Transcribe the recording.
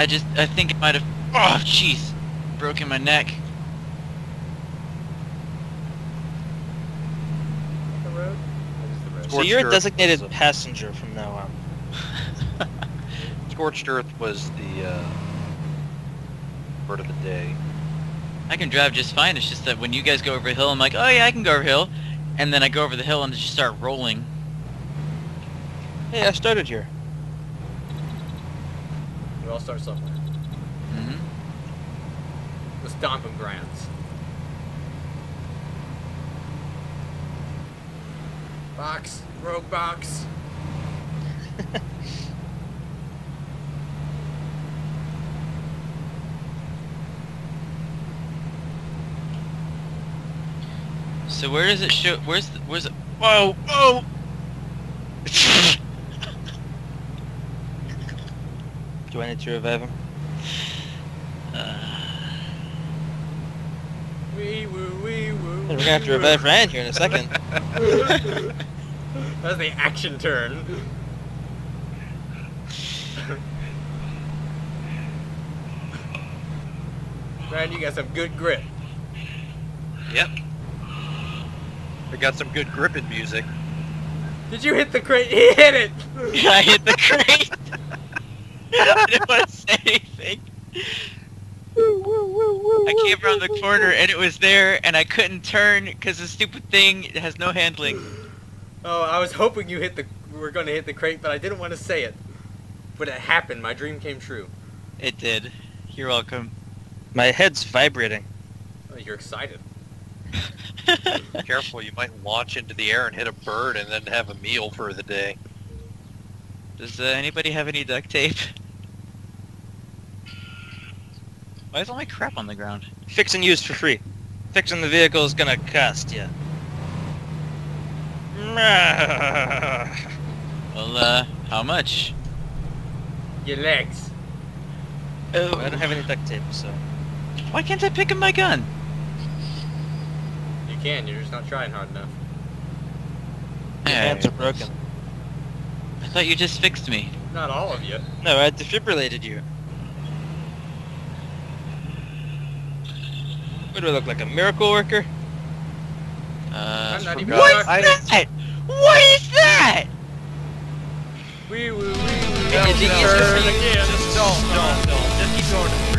I just, I think it might have, oh jeez, broken my neck. The road? The road. So you're a designated a- passenger from now on. Scorched Earth was the uh, word of the day. I can drive just fine, it's just that when you guys go over a hill, I'm like, oh yeah, I can go over a hill. And then I go over the hill and just start rolling. Hey, I started here. We all start somewhere. hmm The stomping grounds. Box. Rogue box. So where does it show, where's, the, where's it, whoa, whoa! Do I need to revive him? Uh, Wee woo wee woo. We're gonna have to revive Ryan here in a second. That's the action turn. Man, you got some good grip. Yep. We got some good gripping music. Did you hit the crate? He hit it! I hit the crate! I didn't want to say anything. I came around the corner and it was there and I couldn't turn because the stupid thing has no handling. Oh, I was hoping you hit the. We're going to hit the crate, but I didn't want to say it. But it happened. My dream came true. It did. You're welcome. My head's vibrating. Oh, you're excited. Careful, you might launch into the air and hit a bird and then have a meal for the day. Does uh, anybody have any duct tape? Why is all my crap on the ground? Fix and use for free. Fixing the vehicle is gonna cost you. Well, uh, how much? Your legs. Oh, I don't have any duct tape, so. Why can't I pick up my gun? You can. You're just not trying hard enough. Your hands are broken. I thought you just fixed me. Not all of you. No, I defibrillated you. What do I look like, a miracle worker? Uh, I'm not even. forgot. what is I- that? What is that? Wee woo wee woo. Make it easier for you. Turn again. Just don't, don't, don't. Just keep going to three. Just